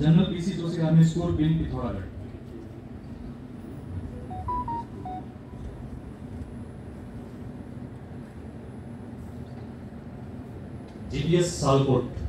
General P C Joshi army school बिन Pithoragarh G P S Salkot.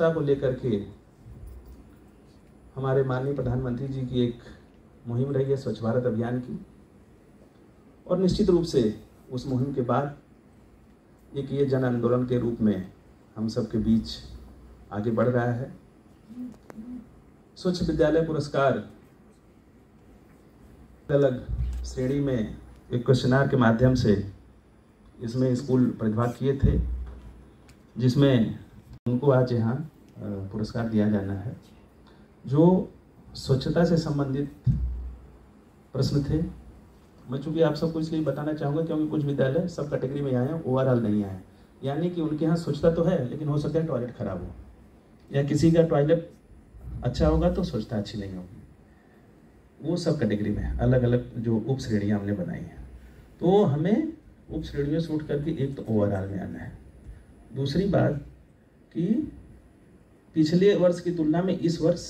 स्वच्छता को लेकर के हमारे माननीय प्रधानमंत्री जी की एक मुहिम रही है स्वच्छ भारत अभियान की। और निश्चित रूप से उस मुहिम के बाद एक ये जन आंदोलन के रूप में हम सबके बीच आगे बढ़ रहा है। स्वच्छ विद्यालय पुरस्कार अलग श्रेणी में एक क्वेश्चनार के माध्यम से इसमें स्कूल प्रतिभाग किए थे, जिसमें उनको आज यहाँ पुरस्कार दिया जाना है। जो स्वच्छता से संबंधित प्रश्न थे, मैं चूँकि आप सबको इसलिए बताना चाहूँगा क्योंकि कुछ विद्यालय सब कैटेगरी में आए हैं ओवरऑल नहीं आए। यानी कि उनके यहाँ स्वच्छता तो है, लेकिन हो सकता है टॉयलेट खराब हो। या किसी का टॉयलेट अच्छा होगा तो स्वच्छता अच्छी नहीं होगी। वो सब कैटेगरी में अलग अलग जो उप श्रेणियाँ हमने बनाई हैं। तो हमें उप श्रेणियों से उठ करके एक तो ओवरऑल में आना है। दूसरी बात कि पिछले वर्ष की तुलना में इस वर्ष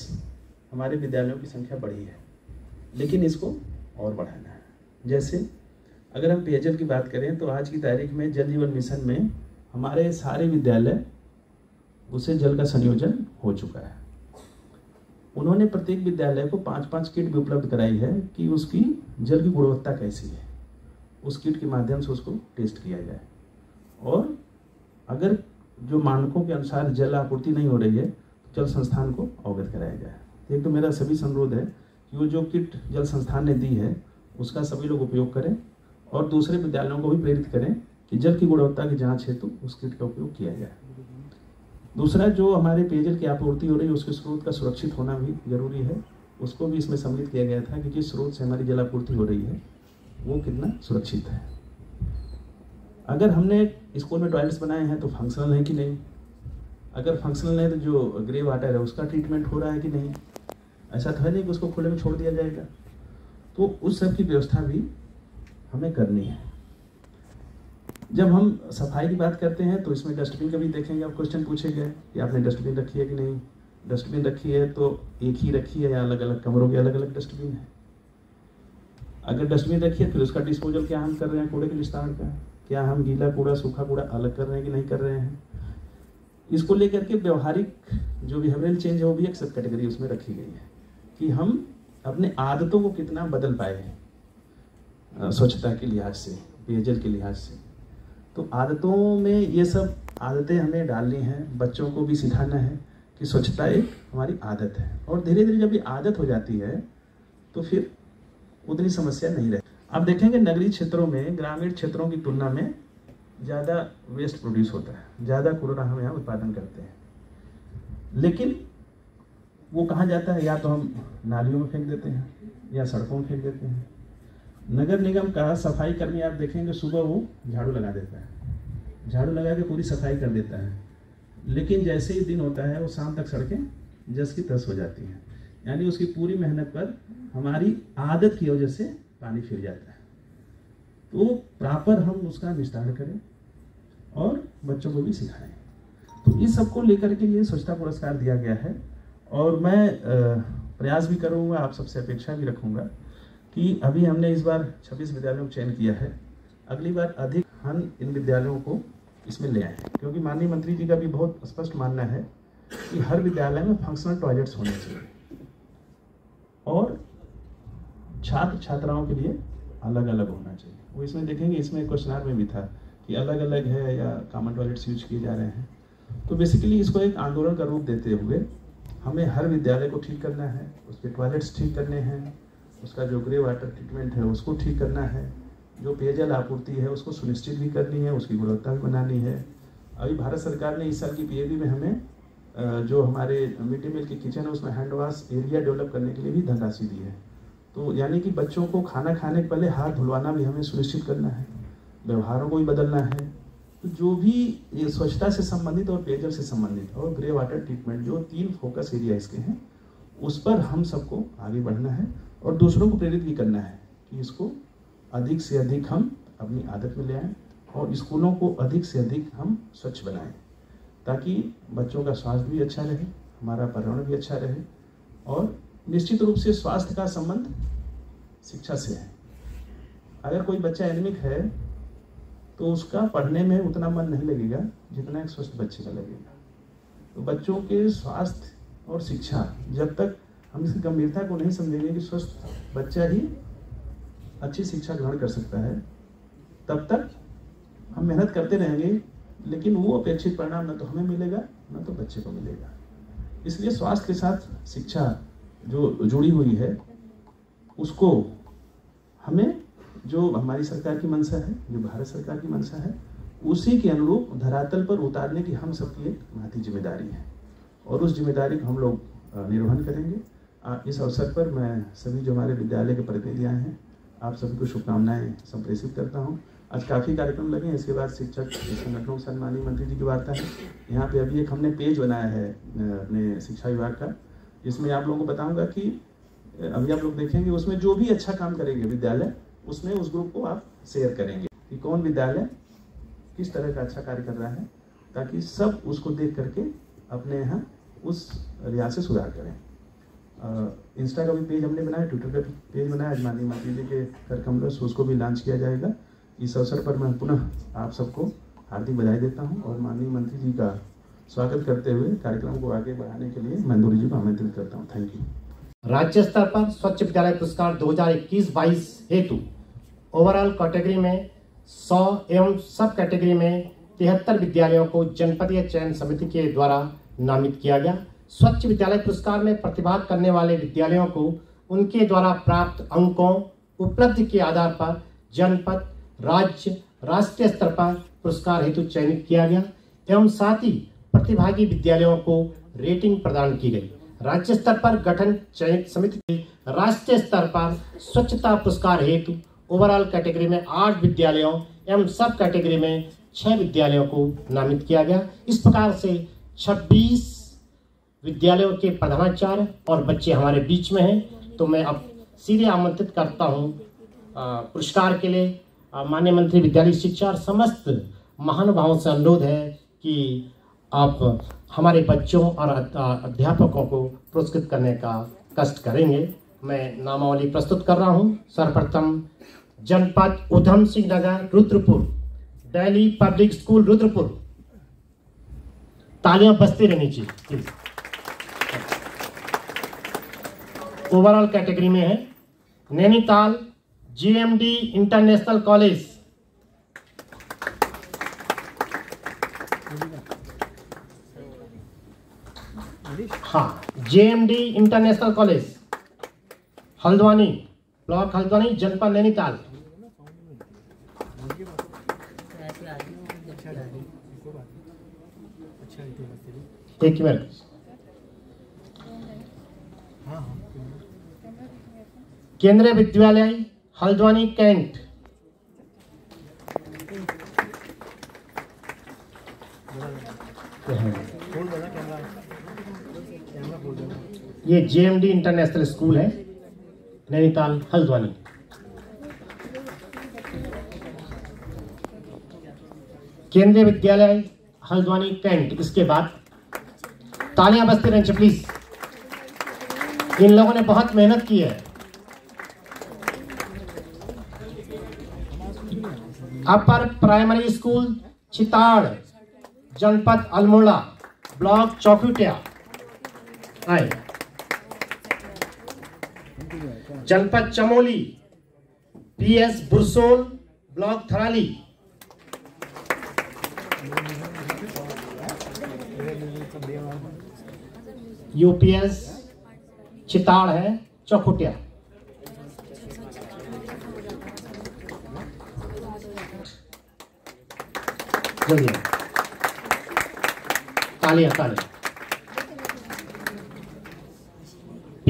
हमारे विद्यालयों की संख्या बढ़ी है, लेकिन इसको और बढ़ाना है। जैसे अगर हम पेयजल की बात करें तो आज की तारीख में जल जीवन मिशन में हमारे सारे विद्यालय उसे जल का संयोजन हो चुका है। उन्होंने प्रत्येक विद्यालय को पाँच पाँच किट भी उपलब्ध कराई है कि उसकी जल की गुणवत्ता कैसी है। उस किट के माध्यम से उसको टेस्ट किया जाए। और अगर जो मानकों के अनुसार जल आपूर्ति नहीं हो रही है तो जल संस्थान को अवगत कराया जाए एक तो मेरा सभी से अनुरोध है कि वो जो किट जल संस्थान ने दी है, उसका सभी लोग उपयोग करें और दूसरे विद्यालयों को भी प्रेरित करें कि जल की गुणवत्ता की जाँच हेतु उस किट का उपयोग किया जाए। दूसरा, जो हमारे पेयजल की आपूर्ति हो रही है, उसके स्रोत का सुरक्षित होना भी ज़रूरी है। उसको भी इसमें सम्मिलित किया गया था कि जिस स्रोत से हमारी जल आपूर्ति हो रही है, वो कितना सुरक्षित है। अगर हमने स्कूल में टॉयलेट्स बनाए हैं तो फंक्शनल है कि नहीं? अगर फंक्शनल है तो जो ग्रे वाटर है, उसका ट्रीटमेंट हो रहा है कि नहीं? ऐसा तो है नहीं कि उसको खुले में छोड़ दिया जाएगा। तो उस सब की व्यवस्था भी हमें करनी है। जब हम सफ़ाई की बात करते हैं तो इसमें डस्टबिन का भी देखेंगे आप क्वेश्चन पूछे गए कि आपने डस्टबिन रखी है कि नहीं? डस्टबिन रखी है तो एक ही रखी है या अलग अलग कमरों के अलग अलग डस्टबिन है? अगर डस्टबिन रखी है, फिर उसका डिस्पोजल क्या हम कर रहे हैं? कूड़े के निस्तारण का। क्या हम गीला कूड़ा, सूखा कूड़ा अलग कर रहे हैं कि नहीं कर रहे हैं? इसको लेकर के व्यवहारिक जो बिहेवियरल चेंज है, वो भी एक सब कैटेगरी उसमें रखी गई है कि हम अपने आदतों को कितना बदल पाए हैं स्वच्छता के लिहाज से पेयजल के लिहाज से। तो आदतों में ये सब आदतें हमें डालनी हैं, बच्चों को भी सिखाना है कि स्वच्छता एक हमारी आदत है। और धीरे धीरे जब ये आदत हो जाती है तो फिर उतनी समस्या नहीं रहती। आप देखेंगे नगरीय क्षेत्रों में, ग्रामीण क्षेत्रों की तुलना में ज़्यादा वेस्ट प्रोड्यूस होता है। ज़्यादा कूड़ा हम यहाँ उत्पादन करते हैं। लेकिन वो कहाँ जाता है? या तो हम नालियों में फेंक देते हैं, या सड़कों में फेंक देते हैं। नगर निगम का सफ़ाई कर्मी आप देखेंगे, सुबह वो झाड़ू लगा देता है। झाड़ू लगा के पूरी सफ़ाई कर देता है। लेकिन जैसे ही दिन होता है, वो शाम तक सड़कें जस की तस हो जाती हैं। यानी उसकी पूरी मेहनत पर हमारी आदत की वजह से पानी फिर जाता है। तो प्रॉपर हम उसका निस्तार करें और बच्चों को भी सिखाएँ। तो इस सबको लेकर के ये स्वच्छता पुरस्कार दिया गया है और मैं प्रयास भी करूँगा, आप सबसे अपेक्षा भी रखूँगा कि अभी हमने इस बार 26 विद्यालयों को चयन किया है। अगली बार अधिक हम इन विद्यालयों को इसमें ले आए क्योंकि माननीय मंत्री जी का भी बहुत स्पष्ट मानना है कि हर विद्यालय में फंक्शनल टॉयलेट्स होने चाहिए। और छात्र छात्राओं के लिए अलग अलग होना चाहिए। वो इसमें देखेंगे, इसमें क्वेश्चन में भी था कि अलग अलग है या कॉमन टॉयलेट्स यूज़ किए जा रहे हैं। तो बेसिकली इसको एक आंदोलन का रूप देते हुए हमें हर विद्यालय को ठीक करना है, उसके टॉयलेट्स ठीक करने हैं, उसका जो ग्रे वाटर ट्रीटमेंट है उसको ठीक करना है, जो पेयजल आपूर्ति है उसको सुनिश्चित भी करनी है, उसकी गुणवत्ता भी बनानी है। अभी भारत सरकार ने इस साल की पीएबी में हमें जो हमारे मिड डे मील की किचन है, उसमें हैंड वॉश एरिया डेवलप करने के लिए भी धनराशि दी है। तो यानी कि बच्चों को खाना खाने के पहले हाथ धुलवाना भी हमें सुनिश्चित करना है, व्यवहारों को भी बदलना है। तो जो भी ये स्वच्छता से संबंधित और पेयजल से संबंधित और ग्रे वाटर ट्रीटमेंट, जो तीन फोकस एरिया इसके हैं, उस पर हम सबको आगे बढ़ना है और दूसरों को प्रेरित भी करना है कि इसको अधिक से अधिक हम अपनी आदत में ले आएँ और स्कूलों को अधिक से अधिक हम स्वच्छ बनाएँ, ताकि बच्चों का स्वास्थ्य भी अच्छा रहे, हमारा पर्यावरण भी अच्छा रहे और निश्चित रूप से स्वास्थ्य का संबंध शिक्षा से है। अगर कोई बच्चा एनिमिक है तो उसका पढ़ने में उतना मन नहीं लगेगा जितना एक स्वस्थ बच्चे का लगेगा। तो बच्चों के स्वास्थ्य और शिक्षा, जब तक हम इसकी गंभीरता को नहीं समझेंगे कि स्वस्थ बच्चा ही अच्छी शिक्षा ग्रहण कर सकता है, तब तक हम मेहनत करते रहेंगे, लेकिन वो अपेक्षित परिणाम न तो हमें मिलेगा, न तो बच्चे को मिलेगा। इसलिए स्वास्थ्य के साथ शिक्षा जो जुड़ी हुई है, उसको हमें जो हमारी सरकार की मंशा है, जो भारत सरकार की मंशा है, उसी के अनुरूप धरातल पर उतारने की हम सबकी एक महती ज़िम्मेदारी है। और उस ज़िम्मेदारी को हम लोग निर्वहन करेंगे। इस अवसर पर मैं सभी जो हमारे विद्यालय के प्रतिनिधि आए हैं, आप सभी को शुभकामनाएँ संप्रेषित करता हूँ। आज काफ़ी कार्यक्रम लगे हैं, इसके बाद शिक्षक संगठनों सम्मानीय मंत्री जी की वार्ता है। यहाँ पे अभी एक हमने पेज बनाया है अपने शिक्षा विभाग का। जिसमें आप लोगों को बताऊँगा कि अभी आप लोग देखेंगे, उसमें जो भी अच्छा काम करेंगे विद्यालय, उसमें उस ग्रुप को आप शेयर करेंगे कि कौन विद्यालय किस तरह का अच्छा कार्य कर रहा है, ताकि सब उसको देख करके अपने यहाँ उस लिहाज से सुधार करें। इंस्टा का भी पेज हमने बनाया ट्विटर का भी पेज बनाया माननीय मंत्री जी के कर कमलों उसको भी लॉन्च किया जाएगा। इस अवसर पर मैं पुनः आप सबको हार्दिक बधाई देता हूँ और माननीय मंत्री जी का स्वागत करते हुए कार्यक्रम को आगे बढ़ाने के लिए मंदोरी जी को आमंत्रित करता हूँ। थैंक यू राज्य स्तर पर स्वच्छ विद्यालय पुरस्कार 2021-22 हेतु ओवरऑल कैटेगरी में 100 एवं सब कैटेगरी में तिहत्तर विद्यालयों को जनपदीय चयन समिति के द्वारा नामित किया गया। स्वच्छ विद्यालय पुरस्कार में प्रतिभाग करने वाले विद्यालयों को उनके द्वारा प्राप्त अंकों उपलब्धि के आधार पर जनपद, राज्य, राष्ट्रीय स्तर पर पुरस्कार हेतु चयनित किया गया। एवं साथ ही प्रतिभागी विद्यालयों को रेटिंग प्रदान की गई। राज्य स्तर पर गठन चयनित समिति राष्ट्रीय स्तर पर स्वच्छता पुरस्कार हेतु ओवरऑल कैटेगरी में आठ विद्यालयों एवं सब कैटेगरी में छह विद्यालयों को नामित किया गया। इस प्रकार से 26 विद्यालयों के प्रधानाचार्य और बच्चे हमारे बीच में हैं। तो मैं अब सीधे आमंत्रित करता हूँ पुरस्कार के लिए। माननीय मंत्री विद्यालय शिक्षा और समस्त महानुभावों से अनुरोध है कि आप हमारे बच्चों और अध्यापकों को पुरस्कृत करने का कष्ट करेंगे। मैं नामावली प्रस्तुत कर रहा हूँ। सर्वप्रथम जनपद Udham Singh Nagar, Rudrapur. Delhi public school, Rudrapur. तालियाँ बजती रहनी चाहिए ओवरऑल कैटेगरी में है। Nainital G M D international college हाँ J M D international college Haldwani block Haldwani जनपद नैनीताल एक मिनट केंद्रीय विद्यालय हल्द्वानी कैंट ये जेएमडी इंटरनेशनल स्कूल है, नैनीताल, हल्द्वानी। केंद्रीय विद्यालय, हल्द्वानी कैंट इसके बाद तालियाँ बजते रहें प्लीज़ इन लोगों ने बहुत मेहनत की है। अपर प्राइमरी स्कूल, चिताड़, जनपद अल्मोड़ा, ब्लॉक चौकुटिया आए। जनपद Chamoli P S Bursol block Tharali. U P S Chitar है जल्दी। तालियाँ तालियाँ।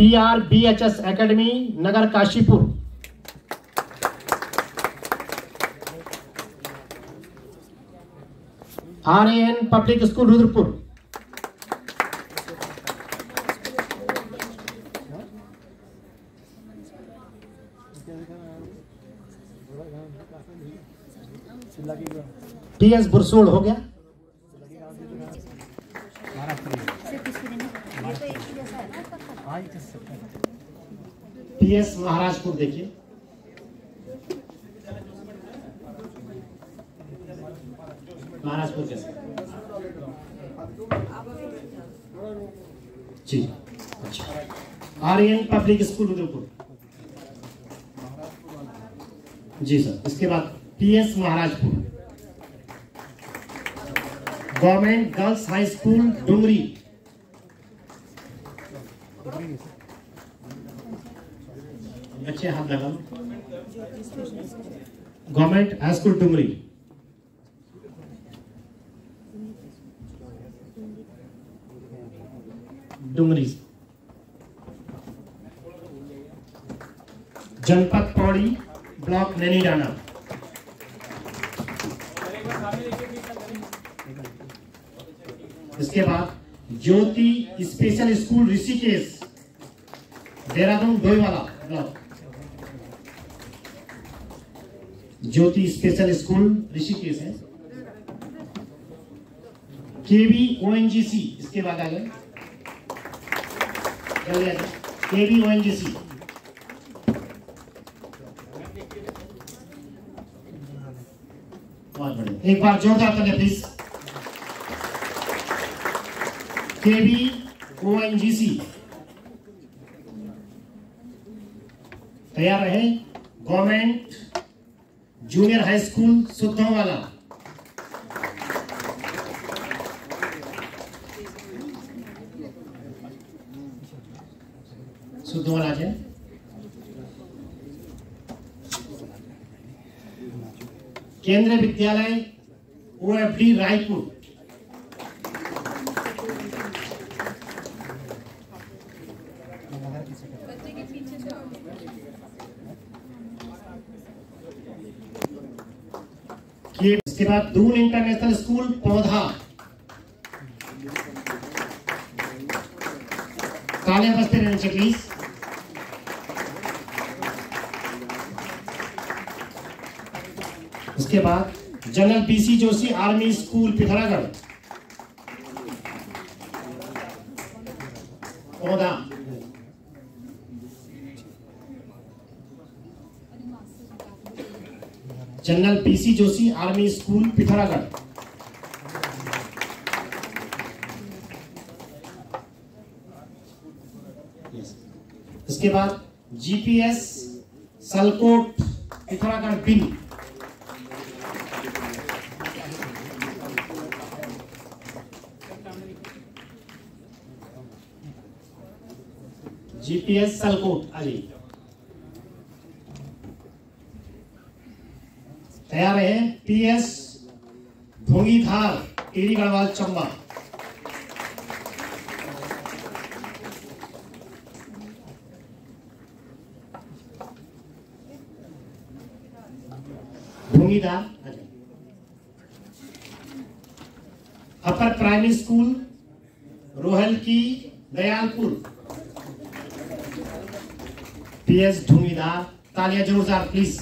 P R B H S academy Nagar Kashipur R A N public school Rudrapur P S Bursod हो गया पी एस महाराजपुर देखिए। महाराजपुर कैसे जी अच्छा। Aryan public school, Rudrapur. जी सर, इसके बाद P S Maharajpur. Government girls high school, Dumri. अच्छे हाथ लगा गवर्नमेंट स्कूल डुमरी डुमरी जनपद पौड़ी ब्लॉक नैनी नैनीडाना इसके बाद Jyoti special school Rishikesh, Dehradun Doiwala block. Jyoti special school Rishikesh है। K V O N G C इसके बाद आ गए। केवी ओएनजीसी बहुत बढ़िया। एक बार जोरदार करें प्लीज़ केवी ओएनजीसी तैयार रहे। गवर्नमेंट जूनियर हाई स्कूल सुद्धों वाला। जी वाला है केंद्रीय विद्यालय ओएफडी रायपुर ये इसके बाद दून इंटरनेशनल स्कूल, पौधा। काले रहने चाहिए प्लीज़ उसके बाद general BC Joshi, army school, Pithoragarh. पौधा। General PC Joshi, army school, Pithoragarh. इसके बाद जीपीएस सलकोट पिथौरागढ़ बिन जीपीएस सलकोट आ तैयार है पीएस धोंगीधार एरी Garhwal Chamba upper primary school Rohal की दयालपुर पीएस भूमिदार तालियाँ जोरदार प्लीज़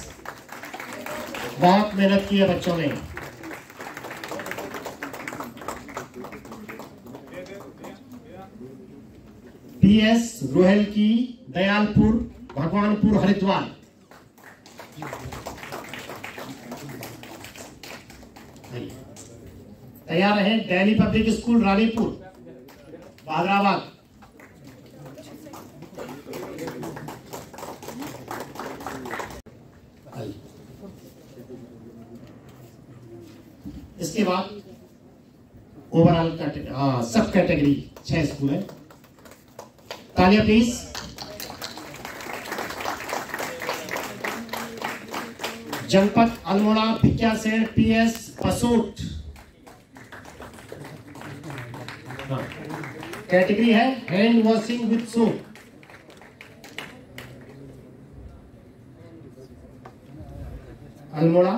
बहुत मेहनत की है बच्चों ने। पीएस रोहल की दयालपुर, भगवानपुर, हरिद्वार। तैयार है दिल्ली पब्लिक स्कूल, रानीपुर, बादराबाद। इसके बाद ओवरऑल कैटेगरी सब कैटेगरी छह स्कूल है। तालिया प्लीज़ जनपद अल्मोड़ा भिक्यासेन पीएस, पसूट। कैटेगरी है hand washing with soap Almora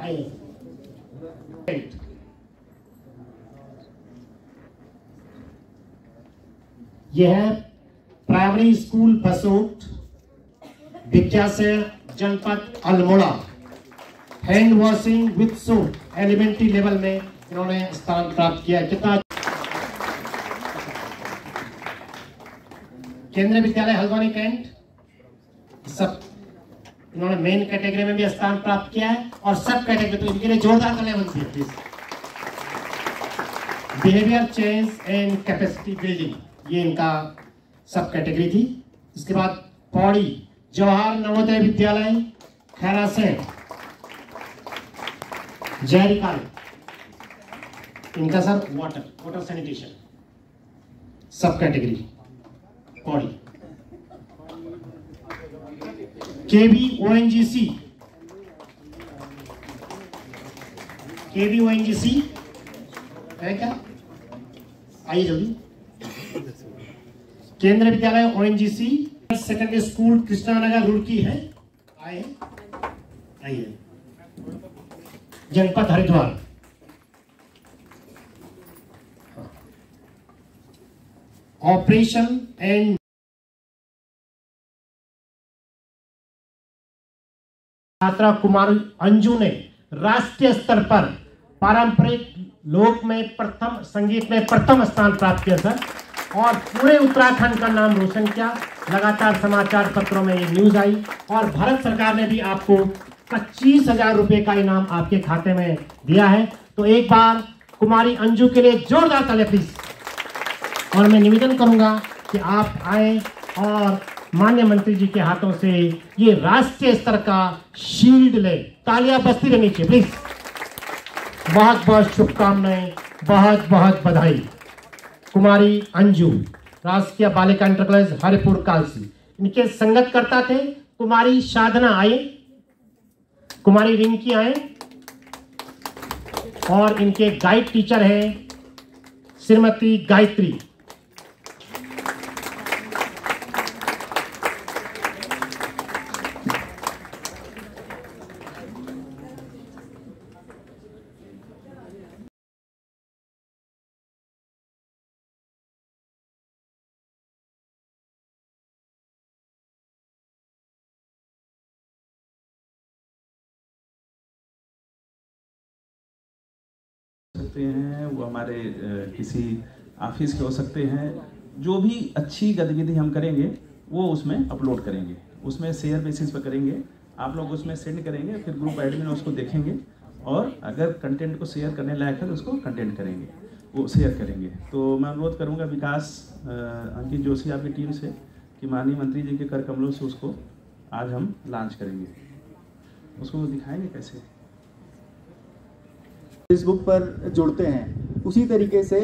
आइए। यह प्राइमरी स्कूल बसोट विद्यासेन जनपद Almora. Hand washing with soap elementary level में इन्होंने स्थान प्राप्त किया। कितना केंद्रीय विद्यालय हल्द्वानी कैंट सब इन्होंने मेन कैटेगरी में भी स्थान प्राप्त किया है और सब कैटेगरी तो इनके लिए जोरदार तालियाँ बनती है behaviour change and capacity building ये इनका सब कैटेगरी थी। इसके बाद पौड़ी, जवाहर नवोदय विद्यालय, खैरा से। जयरिकाल इनका सर वाटर वाटर सैनिटेशन सब category, Pauri. K B O KB ONGC. KB ONGC. है क्या? आइए जल्दी। Kendriya Vidyalaya ONGC secondary school Krishnanagar Roorkee है। आए। आइए। जनपद हरिद्वार। ऑपरेशन एंड छात्रा कुमार अंजू ने राष्ट्रीय स्तर पर पारंपरिक लोक में प्रथम, संगीत में प्रथम स्थान प्राप्त किया सर और पूरे उत्तराखंड का नाम रोशन किया। लगातार समाचार पत्रों में ये न्यूज़ आई और भारत सरकार ने भी आपको पच्चीस हज़ार रुपए का इनाम आपके खाते में दिया है। तो एक बार कुमारी अंजू के लिए जोरदार तालियाँ प्लीज़ और मैं निवेदन करूँगा कि आप आए और मान्य मंत्री जी के हाथों से ये राष्ट्रीय स्तर का शील्ड ले। तालियाँ बस्ती रहनी चाहिए प्लीज़ बहुत बहुत शुभकामनाएँ बहुत बहुत बधाई। कुमारी अंजू, राजकीय बालिका इंटर कॉलेज हरिपुर कालसी इनके संगत करता थे कुमारी साधना आए कुमारी रिंकी आए और इनके गाइड टीचर हैं श्रीमती गायत्री। सकते हैं, वो हमारे किसी ऑफ़िस के हो सकते हैं। जो भी अच्छी गतिविधि हम करेंगे, वो उसमें अपलोड करेंगे। उसमें शेयर बेसिस पर करेंगे। आप लोग उसमें सेंड करेंगे, फिर ग्रुप एडमिन उसको देखेंगे और अगर कंटेंट को शेयर करने लायक है तो उसको कंटेंट करेंगे, वो शेयर करेंगे। तो मैं अनुरोध करूँगा विकास अंकित जोशी आपकी टीम से कि माननीय मंत्री जी के कर कमलों से उसको आज हम लॉन्च करेंगे। उसको दिखाएँगे कैसे? फेसबुक पर जुड़ते हैं। उसी तरीके से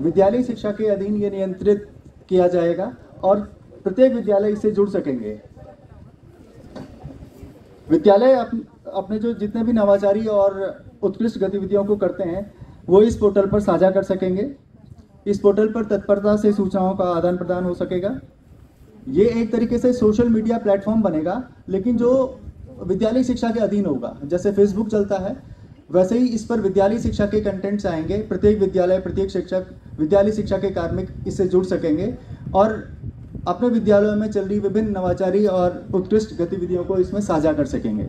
विद्यालय शिक्षा के अधीन ये नियंत्रित किया जाएगा और प्रत्येक विद्यालय इससे जुड़ सकेंगे। विद्यालय अप, अपने जो जितने भी नवाचारी और उत्कृष्ट गतिविधियों को करते हैं वो इस पोर्टल पर साझा कर सकेंगे। इस पोर्टल पर तत्परता से सूचनाओं का आदान प्रदान हो सकेगा। ये एक तरीके से सोशल मीडिया प्लेटफॉर्म बनेगा लेकिन जो विद्यालय शिक्षा के अधीन होगा जैसे फेसबुक चलता है वैसे ही इस पर विद्यालय शिक्षा के कंटेंट्स आएँगे। प्रत्येक विद्यालय, प्रत्येक शिक्षक, विद्यालय शिक्षा के कार्मिक इससे जुड़ सकेंगे और अपने विद्यालयों में चल रही विभिन्न नवाचारी और उत्कृष्ट गतिविधियों को इसमें साझा कर सकेंगे।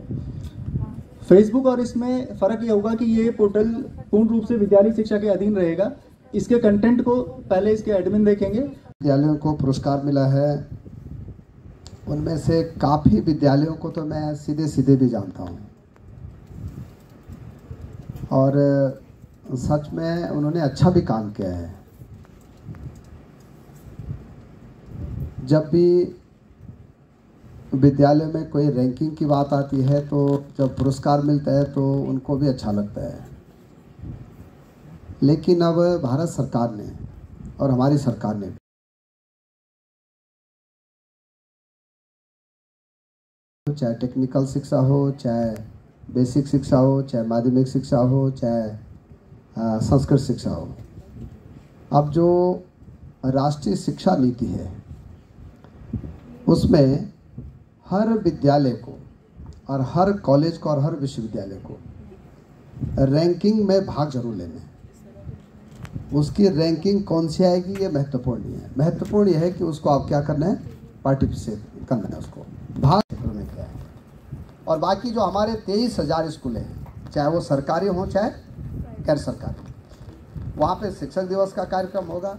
फेसबुक और इसमें फ़र्क ये होगा कि ये पोर्टल पूर्ण रूप से विद्यालय शिक्षा के अधीन रहेगा। इसके कंटेंट को पहले इसके एडमिन देखेंगे। विद्यालयों को पुरस्कार मिला है। उनमें से काफ़ी विद्यालयों को तो मैं सीधे सीधे भी जानता हूँ। और, सच में उन्होंने अच्छा भी काम किया है। जब भी विद्यालय में कोई रैंकिंग की बात आती है तो जब पुरस्कार मिलता है तो उनको भी अच्छा लगता है। लेकिन अब भारत सरकार ने और हमारी सरकार ने चाहे टेक्निकल शिक्षा हो, चाहे बेसिक शिक्षा हो, चाहे माध्यमिक शिक्षा हो, चाहे संस्कृत शिक्षा हो। अब जो राष्ट्रीय शिक्षा नीति है, उसमें हर विद्यालय को और हर कॉलेज को और हर विश्वविद्यालय को रैंकिंग में भाग ज़रूर लेना है। उसकी रैंकिंग कौन सी आएगी, ये महत्वपूर्ण नहीं है। महत्वपूर्ण यह है कि उसको आप क्या करना है, पार्टिसिपेट करना है उसको। भाग और बाकी जो हमारे तेईस हज़ार स्कूल हैं, चाहे वो सरकारी हों, चाहे गैर सरकारी वहाँ पे शिक्षक दिवस का कार्यक्रम होगा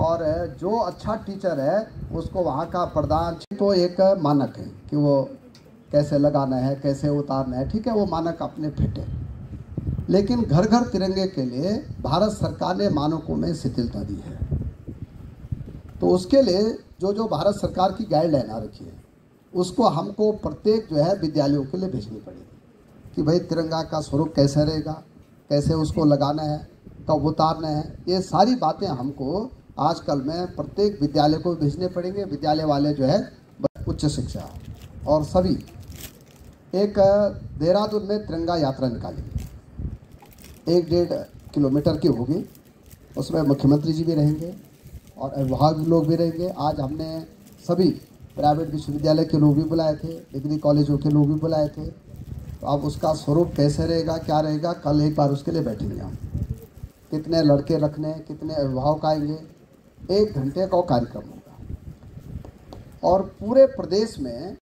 और जो अच्छा टीचर है, उसको वहाँ का प्रदान तो एक मानक है कि वो कैसे लगाना है, कैसे उतारना है, ठीक है, वो मानक अपने फिट। है लेकिन घर घर तिरंगे के लिए भारत सरकार ने मानकों में शिथिलता दी है। तो उसके लिए जो जो भारत सरकार की गाइडलाइन आ रखी है उसको हमको प्रत्येक जो है विद्यालयों के लिए भेजनी पड़ेगी कि भाई तिरंगा का स्वरूप कैसे रहेगा, कैसे उसको लगाना है, कब उतारना है, ये सारी बातें हमको आजकल में प्रत्येक विद्यालय को भेजने पड़ेंगे। विद्यालय वाले जो है, उच्च शिक्षा और सभी एक देहरादून में तिरंगा यात्रा निकालेंगे। एक डेढ़ किलोमीटर की होगी। उसमें मुख्यमंत्री जी भी रहेंगे और विभाग लोग भी रहेंगे। आज हमने सभी प्राइवेट विश्वविद्यालय के लोग भी बुलाए थे, डिग्री कॉलेजों के लोग भी बुलाए थे। तो अब उसका स्वरूप कैसे रहेगा, क्या रहेगा, कल एक बार उसके लिए बैठेंगे हम। कितने लड़के रखने, कितने अभिभावक आएँगे, एक घंटे का कार्यक्रम होगा। और पूरे प्रदेश में